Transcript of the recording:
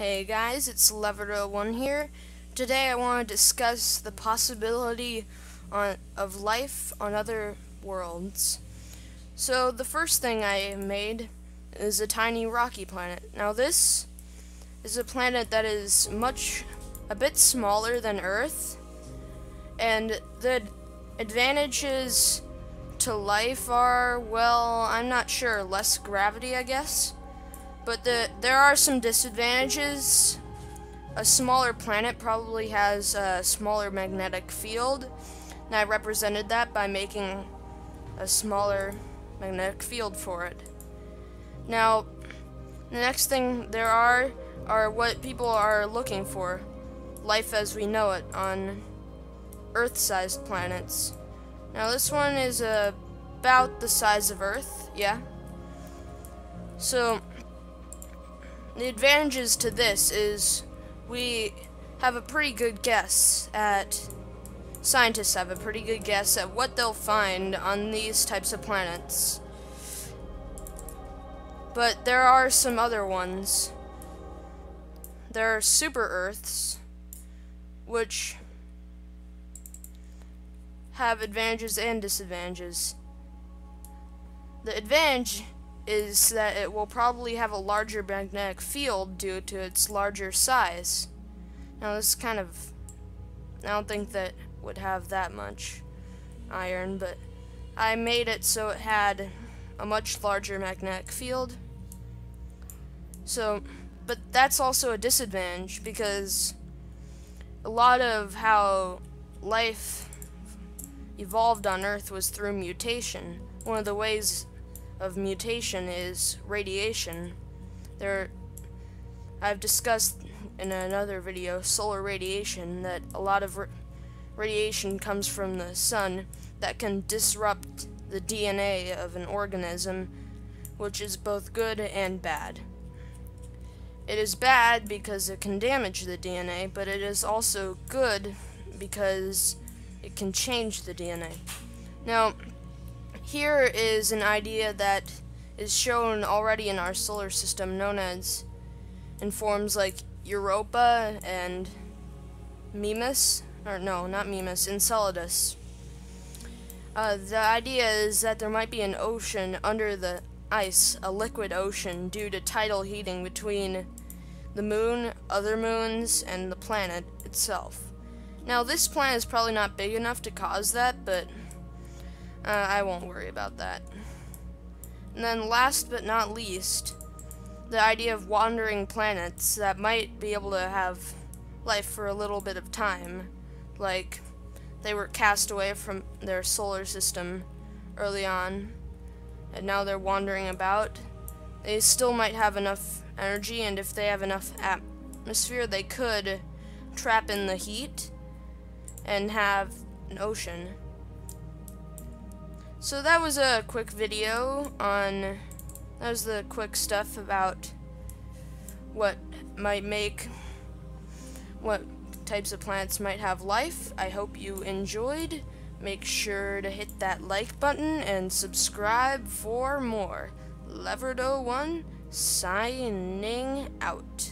Hey guys, it's Leverd01 here. Today I want to discuss the possibility on, of life on other worlds. So the first thing I made is a tiny rocky planet. Now this is a planet that is much a bit smaller than Earth and the advantages to life are well, I'm not sure, less gravity I guess. But the there are some disadvantages. A smaller planet probably has a smaller magnetic field, and I represented that by making a smaller magnetic field for it. Now, the next thing there are are what people are looking for. Life as we know it on Earth-sized planets. Now this one is uh, about the size of Earth, yeah. So, the advantages to this is we have a pretty good guess at scientists have a pretty good guess at what they'll find on these types of planets. But there are some other ones. There are super Earths, which have advantages and disadvantages. The advantage is that it will probably have a larger magnetic field due to its larger size. Now this kind of, I don't think that would have that much iron, but I made it so it had a much larger magnetic field. So, but that's also a disadvantage because a lot of how life evolved on Earth was through mutation. One of the ways of mutation is radiation. There, I've discussed in another video solar radiation that a lot of ra radiation comes from the sun that can disrupt the DNA of an organism, which is both good and bad. It is bad because it can damage the DNA, but it is also good because it can change the DNA. Now, here is an idea that is shown already in our solar system known as in forms like Europa and Mimas, or no, not Mimas, Enceladus. Uh, the idea is that there might be an ocean under the ice, a liquid ocean, due to tidal heating between the moon, other moons, and the planet itself. Now, this planet is probably not big enough to cause that, but uh, I won't worry about that. And then last but not least, the idea of wandering planets that might be able to have life for a little bit of time. Like, they were cast away from their solar system early on, and now they're wandering about. They still might have enough energy, and if they have enough atmosphere, they could trap in the heat and have an ocean. So that was a quick video on, that was the quick stuff about what might make, what types of plants might have life. I hope you enjoyed. Make sure to hit that like button and subscribe for more. Leverd01 signing out.